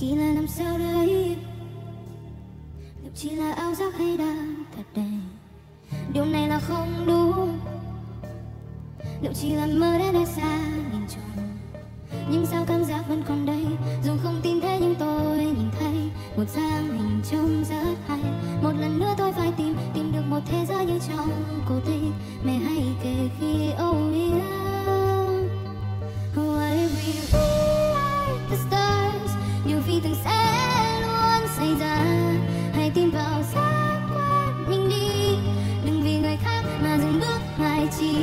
kỳ là làm sao đây. Liệu chỉ là áo giác hay đang thật đầy điều này là không đúng. Liệu chỉ là mơ đã đã xa nhìn tròn nhưng sao cảm giác vẫn còn đây? Dù không tin thế nhưng tôi nhìn thấy một dáng hình trông rất hay. Một lần nữa tôi phải tìm tìm được một thế giới như trong cổ tình.